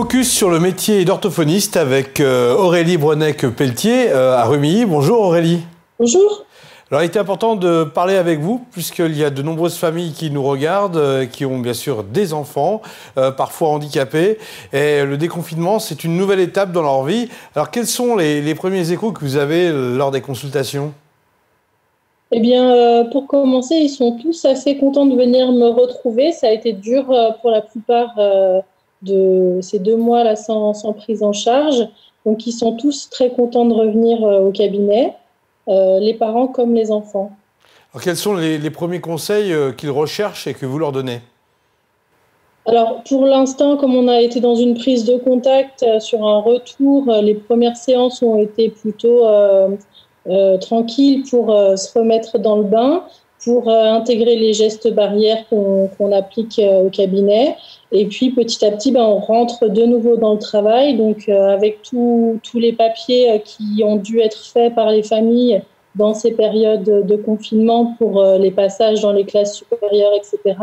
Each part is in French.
Focus sur le métier d'orthophoniste avec euh, Aurélie Brenec-Pelletier euh, à Rumilly. Bonjour Aurélie. Bonjour. Alors il était important de parler avec vous puisqu'il y a de nombreuses familles qui nous regardent, euh, qui ont bien sûr des enfants, parfois handicapés. Et le déconfinement, c'est une nouvelle étape dans leur vie. Alors quels sont les, premiers échos que vous avez lors des consultations? Eh bien, pour commencer, ils sont tous assez contents de venir me retrouver. Ça a été dur pour la plupart de ces deux mois-là sans, prise en charge. Donc, ils sont tous très contents de revenir euh, au cabinet, euh, les parents comme les enfants. Alors, quels sont les, premiers conseils euh, qu'ils recherchent et que vous leur donnez? Alors, pour l'instant, comme on a été dans une prise de contact sur un retour, les premières séances ont été plutôt tranquilles pour se remettre dans le bain pour euh, intégrer les gestes barrières qu'on applique euh, au cabinet. Et puis petit à petit, ben, on rentre de nouveau dans le travail. Donc euh, avec tous les papiers qui ont dû être faits par les familles dans ces périodes de confinement pour les passages dans les classes supérieures, etc.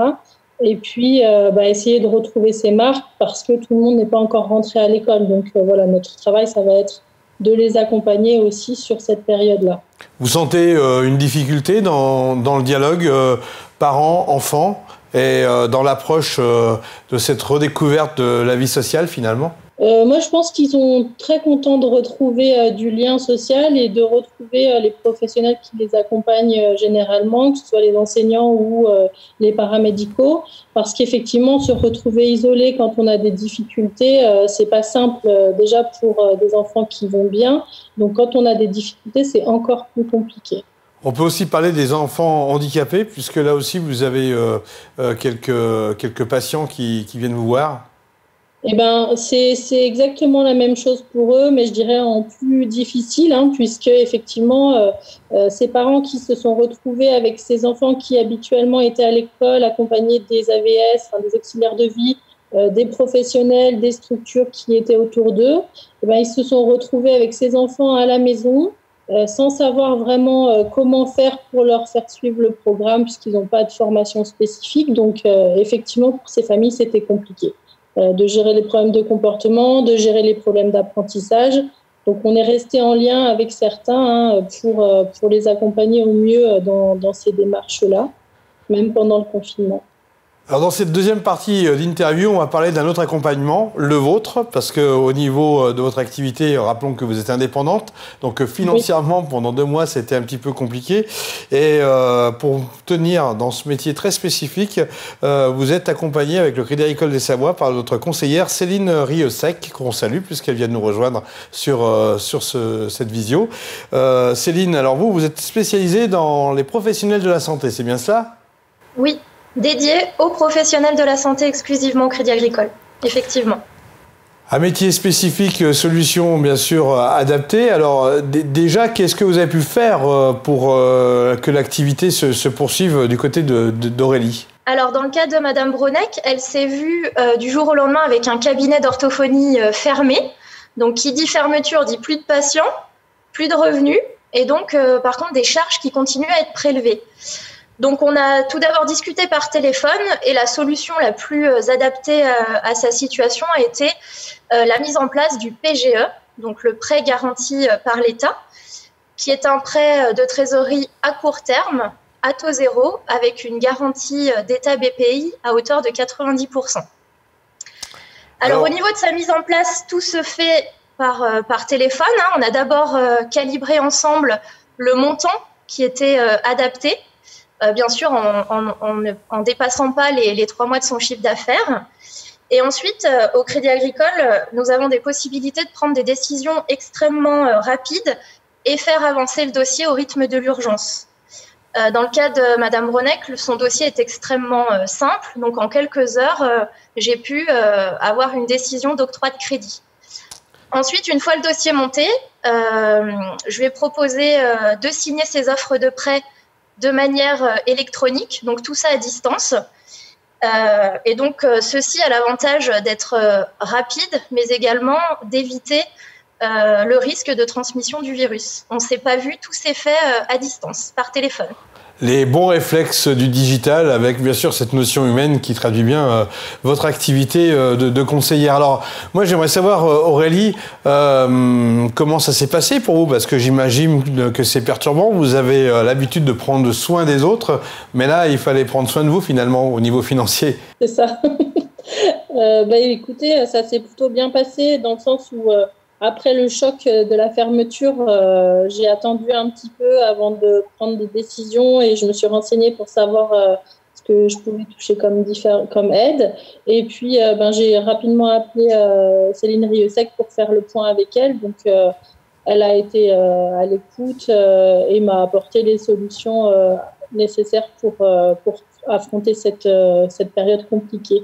Et puis ben, essayer de retrouver ces marques parce que tout le monde n'est pas encore rentré à l'école. Donc voilà, notre travail, ça va être de les accompagner aussi sur cette période-là. Vous sentez euh, une difficulté dans, dans le dialogue euh, parents-enfants et euh, dans l'approche de cette redécouverte de la vie sociale finalement? Euh, moi, je pense qu'ils sont très contents de retrouver euh, du lien social et de retrouver euh, les professionnels qui les accompagnent généralement, que ce soit les enseignants ou les paramédicaux, parce qu'effectivement, se retrouver isolé quand on a des difficultés, c'est pas simple déjà pour des enfants qui vont bien. Donc, quand on a des difficultés, c'est encore plus compliqué. On peut aussi parler des enfants handicapés, puisque là aussi, vous avez quelques, quelques patients qui, qui viennent vous voir. Eh ben, c'est exactement la même chose pour eux, mais je dirais en plus difficile, hein, puisque effectivement, euh, euh, ces parents qui se sont retrouvés avec ces enfants qui habituellement étaient à l'école, accompagnés des AVS, des auxiliaires de vie, euh, des professionnels, des structures qui étaient autour d'eux, eh ben, ils se sont retrouvés avec ces enfants à la maison, sans savoir vraiment comment faire pour leur faire suivre le programme, puisqu'ils n'ont pas de formation spécifique. Donc, effectivement, pour ces familles, c'était compliqué. Euh, de gérer les problèmes de comportement, de gérer les problèmes d'apprentissage. Donc on est resté en lien avec certains hein, pour, euh, pour les accompagner au mieux dans, dans ces démarches-là, même pendant le confinement. Alors dans cette deuxième partie euh, d'interview, on va parler d'un autre accompagnement, le vôtre, parce qu'au niveau euh, de votre activité, rappelons que vous êtes indépendante, donc euh, financièrement pendant deux mois c'était un petit peu compliqué, et pour tenir dans ce métier très spécifique, vous êtes accompagné avec le Crédit Agricole des Savoies par notre conseillère Céline Riosec, qu'on salue puisqu'elle vient de nous rejoindre sur, sur cette visio. Céline, alors vous, vous êtes spécialisée dans les professionnels de la santé, c'est bien cela? Oui, dédié aux professionnels de la santé exclusivement au Crédit Agricole, effectivement. Un métier spécifique, euh, solution bien sûr euh, adaptée. Alors euh, déjà, qu'est-ce que vous avez pu faire pour que l'activité se, poursuive du côté d'Aurélie? Alors, dans le cas de Madame Bronec, elle s'est vue du jour au lendemain avec un cabinet d'orthophonie fermé. Donc, qui dit fermeture dit plus de patients, plus de revenus, et donc, par contre, des charges qui continuent à être prélevées. Donc on a tout d'abord discuté par téléphone et la solution la plus euh, adaptée euh, à, sa situation a été euh, la mise en place du PGE, donc le prêt garanti par l'État, qui est un prêt de trésorerie à court terme, à taux zéro, avec une garantie d'État BPI à hauteur de 90%. Alors, au niveau de sa mise en place, tout se fait par, par téléphone. Hein. On a d'abord calibré ensemble le montant qui était adapté euh, bien sûr en, ne dépassant pas les, trois mois de son chiffre d'affaires. Et ensuite, euh, au Crédit Agricole, nous avons des possibilités de prendre des décisions extrêmement euh, rapides et faire avancer le dossier au rythme de l'urgence. Dans le cas de Madame Bronec, son dossier est extrêmement simple. Donc, en quelques heures, j'ai pu avoir une décision d'octroi de crédit. Ensuite, une fois le dossier monté, je vais proposer de signer ces offres de prêt de manière euh, électronique, donc tout ça à distance. Euh, et donc, euh, ceci a l'avantage d'être rapide, mais également d'éviter le risque de transmission du virus. On ne s'est pas vu, tout s'est fait à distance, par téléphone. Les bons réflexes du digital avec bien sûr cette notion humaine qui traduit bien votre activité de, conseillère. Alors moi j'aimerais savoir Aurélie comment ça s'est passé pour vous? Parce que j'imagine que c'est perturbant. Vous avez l'habitude de prendre soin des autres, mais là il fallait prendre soin de vous finalement au niveau financier. C'est ça. Euh, bah, écoutez, ça s'est plutôt bien passé dans le sens où, euh, après le choc de la fermeture, euh, j'ai attendu un petit peu avant de prendre des décisions et je me suis renseignée pour savoir ce que je pouvais toucher comme, aide. Et puis, ben, j'ai rapidement appelé Céline Riosec pour faire le point avec elle. Donc, elle a été à l'écoute et m'a apporté les solutions nécessaires pour, affronter cette période compliquée.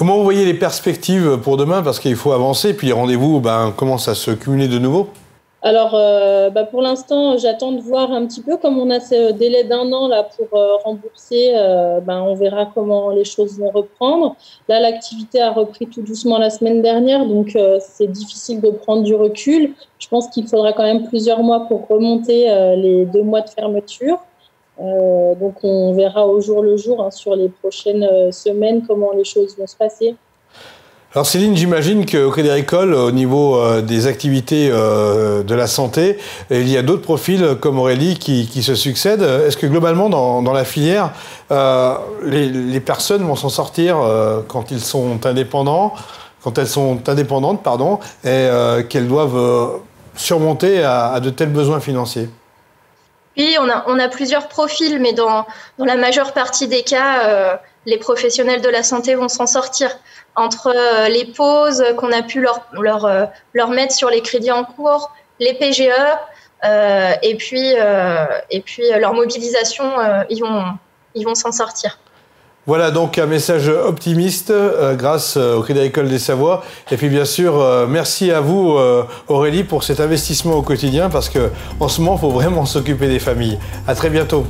Comment vous voyez les perspectives pour demain? Parce qu'il faut avancer, puis les rendez-vous ben, commencent à se cumuler de nouveau. Alors, euh, bah, pour l'instant, j'attends de voir un petit peu. Comme on a ce délai d'un an là pour euh, rembourser, euh, ben, on verra comment les choses vont reprendre. Là, l'activité a repris tout doucement la semaine dernière, donc c'est difficile de prendre du recul. Je pense qu'il faudra quand même plusieurs mois pour remonter les deux mois de fermeture. Euh, donc on verra au jour le jour hein, sur les prochaines euh, semaines comment les choses vont se passer. Alors Céline, j'imagine qu'au Crédit Agricole, au niveau euh, des activités de la santé, il y a d'autres profils comme Aurélie qui, se succèdent. Est-ce que globalement, dans, la filière, les, personnes vont s'en sortir quand ils sont indépendants, quand elles sont indépendantes, pardon, et qu'elles doivent surmonter à de tels besoins financiers? Oui, on a, plusieurs profils, mais dans, la majeure partie des cas, euh, les professionnels de la santé vont s'en sortir. Entre euh, les pauses qu'on a pu euh, leur mettre sur les crédits en cours, les PGE, et puis, leur mobilisation, ils vont s'en sortir. Voilà donc un message optimiste euh, grâce euh, au Crédit Agricole des Savoies. Et puis bien sûr, euh, merci à vous Aurélie pour cet investissement au quotidien parce qu'en ce moment, il faut vraiment s'occuper des familles. À très bientôt.